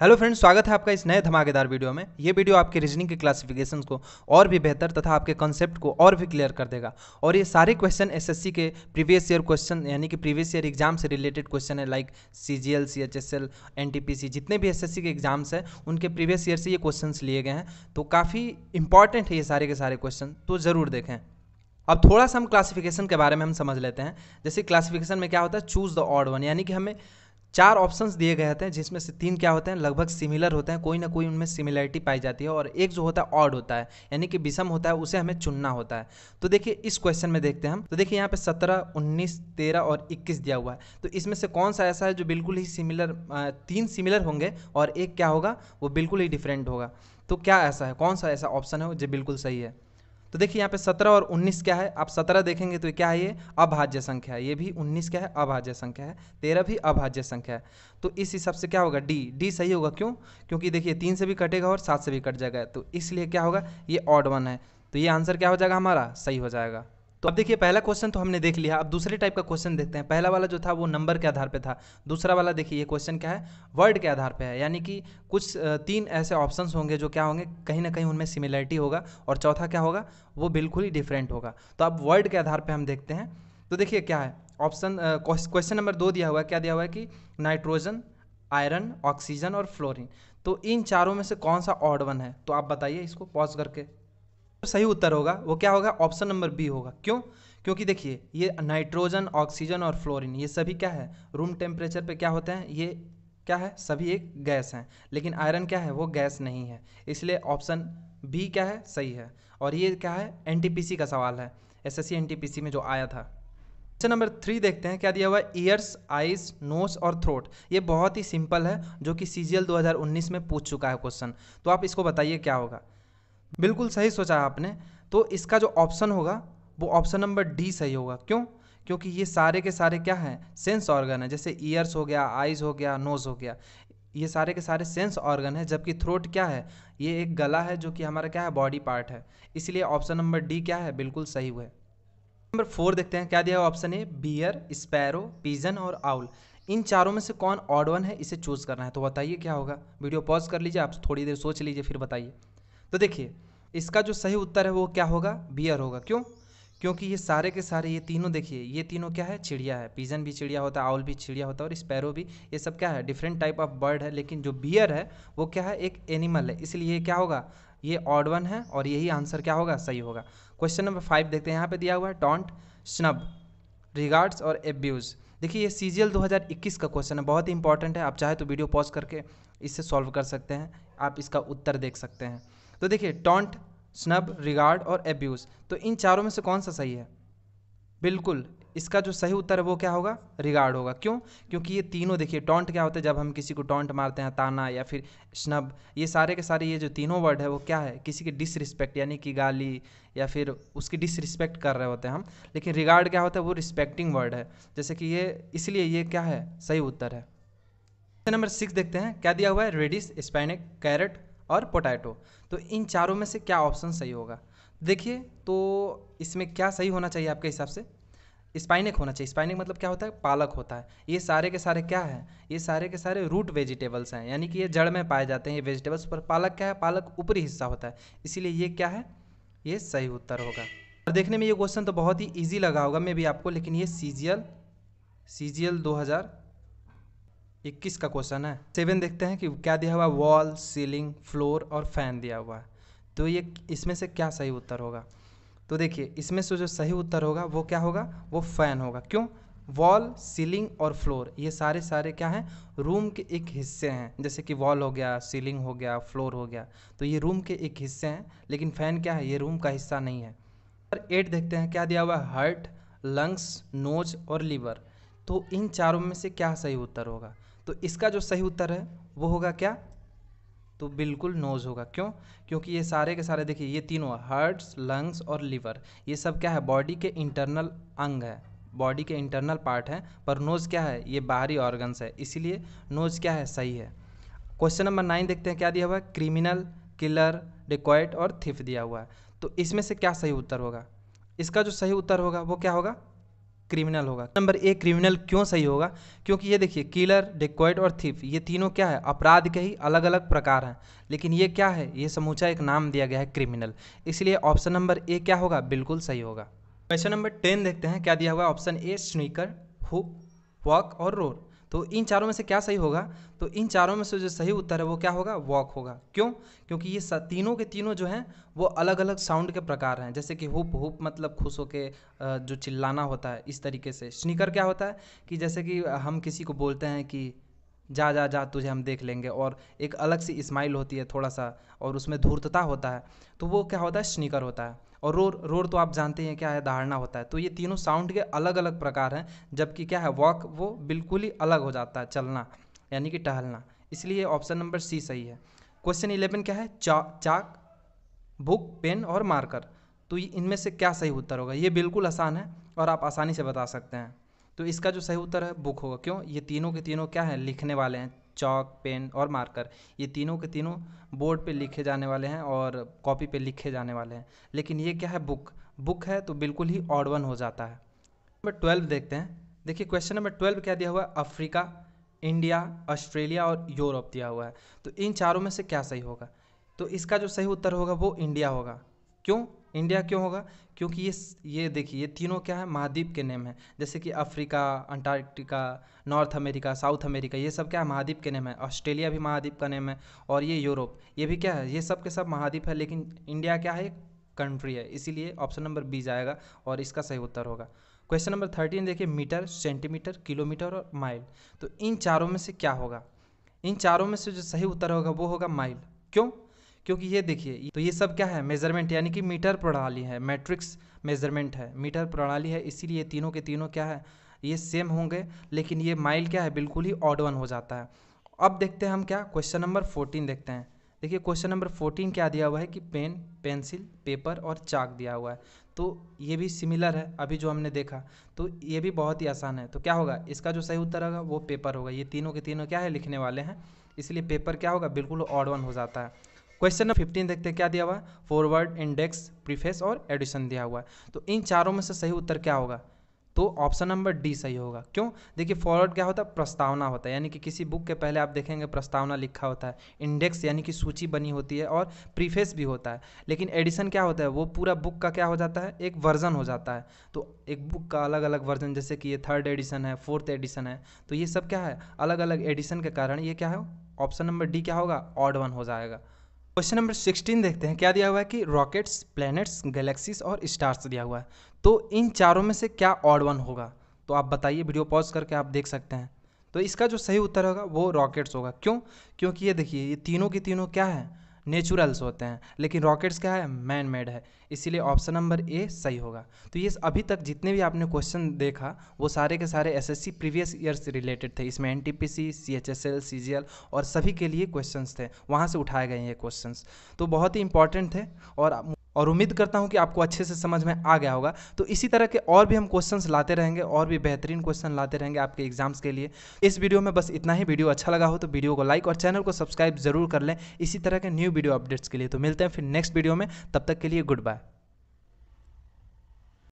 Hello friends, स्वागत है आपका इस नए धमाकेदार वीडियो में। ये वीडियो आपके रीजनिंग के क्लासिफिकेशन को और भी बेहतर तथा आपके कॉन्सेप्ट को और भी क्लियर कर देगा। और ये सारे क्वेश्चन एसएससी के प्रीवियस ईयर क्वेश्चन यानी कि प्रीवियस ईयर एग्ज़ाम से रिलेटेड क्वेश्चन है लाइक सीजीएल सीएचएसएल एनटीपीसी जितने भी एसएससी के एग्ज़ाम्स हैं, उनके प्रीवियस ईयर से ये क्वेश्चन लिए गए हैं। तो काफ़ी इंपॉर्टेंट है ये सारे के सारे क्वेश्चन तो ज़रूर देखें। अब थोड़ा सा हम क्लासिफिकेशन के बारे में हम समझ लेते हैं। जैसे क्लासिफिकेशन में क्या होता है? चूज़ द ऑड वन यानी कि हमें चार ऑप्शंस दिए गए हैं, जिसमें से तीन क्या होते हैं, लगभग सिमिलर होते हैं, कोई ना कोई उनमें सिमिलरिटी पाई जाती है और एक जो होता है ऑड होता है, यानी कि विषम होता है, उसे हमें चुनना होता है। तो देखिए, इस क्वेश्चन में देखते हैं हम। तो देखिए, यहाँ पे सत्रह, उन्नीस, तेरह और इक्कीस दिया हुआ है। तो इसमें से कौन सा ऐसा है जो बिल्कुल ही सिमिलर तीन सिमिलर होंगे और एक क्या होगा, वो बिल्कुल ही डिफरेंट होगा। तो क्या ऐसा है? कौन सा ऐसा ऑप्शन है जो बिल्कुल सही है? तो देखिए यहाँ पे सत्रह और उन्नीस क्या है? आप सत्रह देखेंगे तो क्या है ये? अभाज्य संख्या है। ये भी उन्नीस क्या है? अभाज्य संख्या है। तेरह भी अभाज्य संख्या है। तो इस हिसाब से क्या होगा? डी डी सही होगा क्यों? क्योंकि देखिए तीन से भी कटेगा और सात से भी कट जाएगा। तो इसलिए क्या होगा? ये ऑड वन है। तो ये आंसर क्या हो जाएगा हमारा? सही हो जाएगा। तो अब देखिए, पहला क्वेश्चन तो हमने देख लिया। अब दूसरे टाइप का क्वेश्चन देखते हैं। पहला वाला जो था, वो नंबर के आधार पे था। दूसरा वाला देखिए, ये क्वेश्चन क्या है? वर्ड के आधार पे है। यानी कि कुछ तीन ऐसे ऑप्शंस होंगे जो क्या होंगे? कहीं ना कहीं उनमें सिमिलरिटी होगा और चौथा क्या होगा? वो बिल्कुल ही डिफरेंट होगा। तो अब वर्ड के आधार पर हम देखते हैं। तो देखिए, क्या है? ऑप्शन क्वेश्चन नंबर दो दिया हुआ है। क्या दिया हुआ है कि नाइट्रोजन आयरन ऑक्सीजन और फ्लोरिन तो इन चारों में से कौन सा ऑड वन है? तो आप बताइए इसको पॉज करके। सही उत्तर होगा, वो क्या होगा? ऑप्शन नंबर बी होगा। क्यों? क्योंकि देखिए, ये नाइट्रोजन ऑक्सीजन और फ्लोरिन ये सभी क्या है? रूम टेम्परेचर पे क्या होते हैं? ये क्या है? सभी एक गैस हैं। लेकिन आयरन क्या है? वो गैस नहीं है। इसलिए ऑप्शन बी क्या है? सही है। और ये क्या है? एनटीपीसी का सवाल है। एस एस में जो आया था। क्वेश्चन नंबर थ्री देखते हैं, क्या दिया हुआ है? ईयर्स आइज़ नोस और थ्रोट ये बहुत ही सिंपल है, जो कि सी 2019 में पूछ चुका है क्वेश्चन तो आप इसको बताइए क्या होगा? बिल्कुल सही सोचा आपने। तो इसका जो ऑप्शन होगा, वो ऑप्शन नंबर डी सही होगा। क्यों? क्योंकि ये सारे के सारे क्या हैं? सेंस ऑर्गन है। जैसे ईयर्स हो गया आइज़ हो गया नोज़ हो गया। ये सारे के सारे सेंस ऑर्गन है, जबकि थ्रोट क्या है? ये एक गला है जो कि हमारा क्या है? बॉडी पार्ट है। इसलिए ऑप्शन नंबर डी क्या है? बिल्कुल सही हुआ है। नंबर फोर देखते हैं, क्या दिया option A bear sparrow pigeon और आउल इन चारों में से कौन ऑड वन है? इसे चूज़ करना है। तो बताइए क्या होगा? वीडियो पॉज कर लीजिए, आप थोड़ी देर सोच लीजिए, फिर बताइए। तो देखिए इसका जो सही उत्तर है वो क्या होगा? बियर होगा। क्यों? क्योंकि ये सारे के सारे, ये तीनों देखिए, ये तीनों क्या है? चिड़िया है। पीजन भी चिड़िया होता है आउल भी चिड़िया होता है और स्पैरो भी। ये सब क्या है? डिफरेंट टाइप ऑफ़ बर्ड है, लेकिन जो बियर है, वो क्या है? एक एनिमल है। इसलिए क्या होगा? ये ऑड वन है और यही आंसर क्या होगा? सही होगा। क्वेश्चन नंबर फाइव देखते हैं। यहाँ पे दिया हुआ है टॉन्ट स्नब रिगार्ड्स और एब्यूज़ देखिए, ये सी जी का क्वेश्चन है। बहुत ही इंपॉर्टेंट है। आप चाहे तो वीडियो पॉज करके इससे सॉल्व कर सकते हैं। आप इसका उत्तर देख सकते हैं। तो देखिए टॉन्ट स्नब रिगार्ड और एब्यूज़ तो इन चारों में से कौन सा सही है? बिल्कुल, इसका जो सही उत्तर है वो क्या होगा? रिगार्ड होगा। क्यों? क्योंकि ये तीनों, देखिए टॉन्ट क्या होता है? जब हम किसी को टॉन्ट मारते हैं, ताना या फिर स्नब ये सारे के सारे, ये जो तीनों वर्ड है, वो क्या है? किसी की डिसरिस्पेक्ट यानी कि गाली या फिर उसकी डिसरिस्पेक्ट कर रहे होते हैं हम। लेकिन रिगार्ड क्या होता है? वो रिस्पेक्टिंग वर्ड है। जैसे कि ये, इसलिए ये क्या है? सही उत्तर है। नंबर सिक्स देखते हैं। क्या दिया हुआ है? रेडिस स्पैनिक कैरेट और पोटैटो तो इन चारों में से क्या ऑप्शन सही होगा? देखिए तो इसमें क्या सही होना चाहिए आपके हिसाब से? स्पाइनिक होना चाहिए। स्पाइनिक मतलब क्या होता है? पालक होता है। ये सारे के सारे क्या है? ये सारे के सारे रूट वेजिटेबल्स हैं। यानी कि ये जड़ में पाए जाते हैं ये वेजिटेबल्स पर। पालक क्या है? पालक ऊपरी हिस्सा होता है। इसीलिए ये क्या है? ये सही उत्तर होगा। और देखने में ये क्वेश्चन तो बहुत ही ईजी लगा होगा मे भी आपको, लेकिन ये सी G L C G L दो हज़ार इक्कीस का क्वेश्चन है। सेवन देखते हैं कि क्या दिया हुआ वॉल सीलिंग फ्लोर और फ़ैन दिया हुआ है। तो ये इसमें से क्या सही उत्तर होगा? तो देखिए, इसमें से जो सही उत्तर होगा, वो क्या होगा? वो फ़ैन होगा। क्यों? वॉल सीलिंग और फ्लोर ये सारे सारे क्या हैं? रूम के एक हिस्से हैं। जैसे कि वॉल हो गया सीलिंग हो गया फ्लोर हो गया। तो ये रूम के एक हिस्से हैं, लेकिन फ़ैन क्या है? ये रूम का हिस्सा नहीं है। और एट देखते हैं, क्या दिया हुआ हार्ट लंग्स नोज़ और लीवर तो इन चारों में से क्या सही उत्तर होगा? तो इसका जो सही उत्तर है, वो होगा क्या? तो बिल्कुल नोज़ होगा। क्यों? क्योंकि ये सारे के सारे, देखिए, ये तीनों हार्ट्स लंग्स और लिवर ये सब क्या है? बॉडी के इंटरनल अंग है। बॉडी के इंटरनल पार्ट है। पर नोज़ क्या है? ये बाहरी ऑर्गन्स है। इसीलिए नोज़ क्या है? सही है। क्वेश्चन नंबर नाइन देखते हैं। क्या दिया हुआ है? क्रिमिनल किलर डिकॉइट और थिफ दिया हुआ है। तो इसमें से क्या सही उत्तर होगा? इसका जो सही उत्तर होगा, वो क्या होगा? क्रिमिनल होगा। नंबर ए क्रिमिनल क्यों सही होगा? क्योंकि ये देखिए किलर डिक्वाइड और थीफ ये तीनों क्या है? अपराध के ही अलग अलग प्रकार हैं। लेकिन ये क्या है? ये समूचा एक नाम दिया गया है क्रिमिनल इसलिए ऑप्शन नंबर ए क्या होगा? बिल्कुल सही होगा। क्वेश्चन नंबर टेन देखते हैं, क्या दिया हुआ option A sneaker hook walk और रोर तो इन चारों में से क्या सही होगा? तो इन चारों में से जो सही उत्तर है वो क्या होगा? वॉक होगा। क्यों? क्योंकि ये तीनों के तीनों जो हैं, वो अलग अलग साउंड के प्रकार हैं। जैसे कि हुप हुप मतलब खुश होके जो चिल्लाना होता है, इस तरीके से। स्नीकर क्या होता है? कि जैसे कि हम किसी को बोलते हैं कि, जा जा जा, तुझे हम देख लेंगे। और एक अलग सी स्माइल होती है थोड़ा सा, और उसमें धूर्तता होता है। तो वो क्या होता है? स्नीकर होता है। और रोर रोर तो आप जानते हैं क्या है दहाड़ना होता है। तो ये तीनों साउंड के अलग अलग प्रकार हैं, जबकि क्या है वॉक वो बिल्कुल ही अलग हो जाता है, चलना, यानी कि टहलना। इसलिए ऑप्शन नंबर सी सही है। क्वेश्चन इलेवन क्या है? चा, चाक, बुक, पेन और मार्कर तो इनमें से क्या सही उत्तर होगा? ये बिल्कुल आसान है और आप आसानी से बता सकते हैं। तो इसका जो सही उत्तर है, बुक होगा। क्यों? ये तीनों के तीनों क्या है, लिखने वाले हैं। चौक, पेन और मार्कर, ये तीनों के तीनों बोर्ड पे लिखे जाने वाले हैं और कॉपी पे लिखे जाने वाले हैं। लेकिन ये क्या है? बुक। बुक है तो बिल्कुल ही ऑड वन हो जाता है। नंबर ट्वेल्व देखते हैं। देखिए, क्वेश्चन नंबर ट्वेल्व क्या दिया हुआ है? अफ्रीका, इंडिया, ऑस्ट्रेलिया और यूरोप दिया हुआ है। तो इन चारों में से क्या सही होगा? तो इसका जो सही उत्तर होगा वो इंडिया होगा। क्यों? इंडिया क्यों होगा? क्योंकि ये ये देखिए, ये तीनों क्या है? महाद्वीप के नेम हैं। जैसे कि Africa, Antarctica, North America, South America, ये सब क्या है? महाद्वीप के नेम है। ऑस्ट्रेलिया भी महाद्वीप का नेम है और ये यूरोप। ये भी क्या है? ये सब के सब महाद्वीप है, लेकिन इंडिया क्या है? कंट्री है। इसीलिए ऑप्शन नंबर बी जाएगा और इसका सही उत्तर होगा। क्वेश्चन नंबर थर्टीन देखिए मीटर सेंटीमीटर किलोमीटर और माइल तो इन चारों में से क्या होगा? इन चारों में से जो सही उत्तर होगा, वो होगा माइल क्यों? क्योंकि ये देखिए तो ये सब क्या है? मेज़रमेंट यानी कि मीटर प्रणाली है मैट्रिक्स मेज़रमेंट है। मीटर प्रणाली है, इसीलिए तीनों के तीनों क्या है? ये सेम होंगे, लेकिन ये माइल क्या है? बिल्कुल ही ऑड वन हो जाता है। अब देखते हैं हम क्या? क्वेश्चन नंबर फोर्टीन देखते हैं। देखिए क्वेश्चन नंबर फोर्टीन क्या दिया हुआ है कि पेन पेंसिल पेपर और चाक दिया हुआ है। तो ये भी सिमिलर है, अभी जो हमने देखा। तो ये भी बहुत ही आसान है। तो क्या होगा? इसका जो सही उत्तर होगा, वो पेपर होगा। ये तीनों के तीनों क्या है? लिखने वाले हैं। इसलिए पेपर क्या होगा? बिल्कुल ऑड वन हो जाता है। क्वेश्चन नंबर फिफ्टीन देखते हैं, क्या दिया हुआ है? फॉरवर्ड इंडेक्स प्रीफेस और एडिशन दिया हुआ है। तो इन चारों में से सही उत्तर क्या होगा? तो ऑप्शन नंबर डी सही होगा। क्यों? देखिए फॉरवर्ड क्या होता है? प्रस्तावना होता है। यानी कि किसी बुक के पहले आप देखेंगे, प्रस्तावना लिखा होता है। इंडेक्स यानी कि सूची बनी होती है और प्रीफेस भी होता है। लेकिन एडिशन क्या होता है? वो पूरा बुक का क्या हो जाता है? एक वर्जन हो जाता है। तो एक बुक का अलग अलग वर्जन जैसे कि ये थर्ड एडिशन है फोर्थ एडिशन है तो ये सब क्या है? अलग अलग एडिशन के कारण ये क्या है? ऑप्शन नंबर डी क्या होगा? ऑड वन हो जाएगा। क्वेश्चन नंबर सिक्सटीन देखते हैं। क्या दिया हुआ है कि रॉकेट्स, प्लैनेट्स, गैलेक्सीज और स्टार्स दिया हुआ है। तो इन चारों में से क्या ऑड वन होगा? तो आप बताइए, वीडियो पॉज करके आप देख सकते हैं। तो इसका जो सही उत्तर होगा, वो रॉकेट्स होगा। क्यों? क्योंकि ये देखिए, ये तीनों की तीनों क्या है? नेचुरल्स होते हैं, लेकिन रॉकेट्स क्या है? मैन मेड है। इसीलिए ऑप्शन नंबर ए सही होगा। तो ये अभी तक जितने भी आपने क्वेश्चन देखा, वो सारे के सारे एसएससी प्रीवियस ईयर से रिलेटेड थे। इसमें N T P C C H S L C G L और सभी के लिए क्वेश्चन थे। वहाँ से उठाए गए ये क्वेश्चन तो बहुत ही इंपॉर्टेंट थे और और उम्मीद करता हूँ कि आपको अच्छे से समझ में आ गया होगा। तो इसी तरह के और भी हम क्वेश्चंस लाते रहेंगे, और भी बेहतरीन क्वेश्चन लाते रहेंगे आपके एग्ज़ाम्स के लिए। इस वीडियो में बस इतना ही। वीडियो अच्छा लगा हो तो वीडियो को लाइक और चैनल को सब्सक्राइब ज़रूर कर लें। इसी तरह के न्यू वीडियो अपडेट्स के लिए। तो मिलते हैं फिर नेक्स्ट वीडियो में। तब तक के लिए गुड बाय